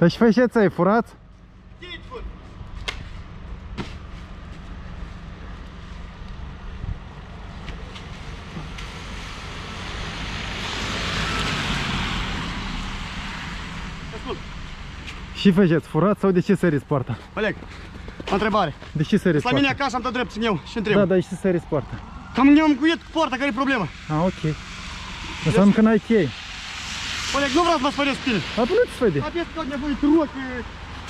Dar și fă și ți-ai furat? Ți-i fur. Ascult, Și făceți furat sau de ce săriți poarta? Oleg, o întrebare. De ce săriți La mine poarta? acasă am dat drept în eu și întreb. Da, dar de ce săriți poarta? Cam ne-am cuiet cu poarta, care e problema? Ah, ok. Înseamnă că n-ai chei. Oleg, nu vreau să mă spălesc pe tine. A, păi nu-ți făi de. Aveți tot nevoie de roc,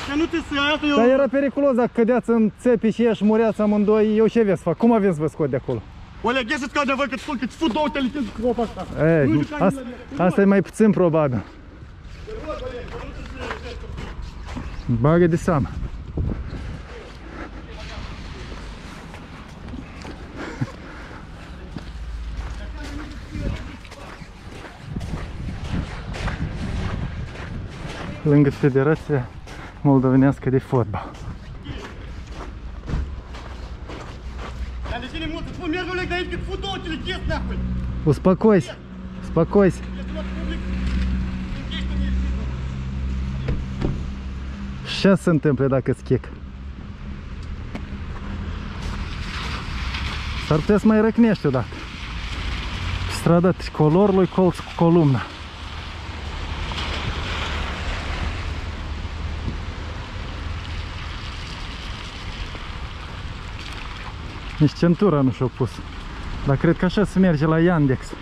că nu te să asta eu... Dar era periculos dacă cădeați în țepi și ea și mureați amândoi, eu ce aveți să fac? Cum aveți să vă scot de acolo? Oleg, ia să-ți caut nevoie că îți spun că îți fut două televiziuni cu opa asta. E, Nu nu, jucai asta, nimeni. asta e mai puțin probabil. Bagă de seamă. Lângă Federația Moldovenească de Fotbal. Dar de cine mult, îți spun, mergi Oleg de aici că îți fut două televiziuni, nahui. Успокойся, успокойся. Este la public. Ești în ești. Ce se întâmplă dacă îți chec? S-ar putea să mai răcnești odată. Strada tricolorului colț cu columna. Nici centura nu și-a pus. Dar cred că așa se merge la Yandex.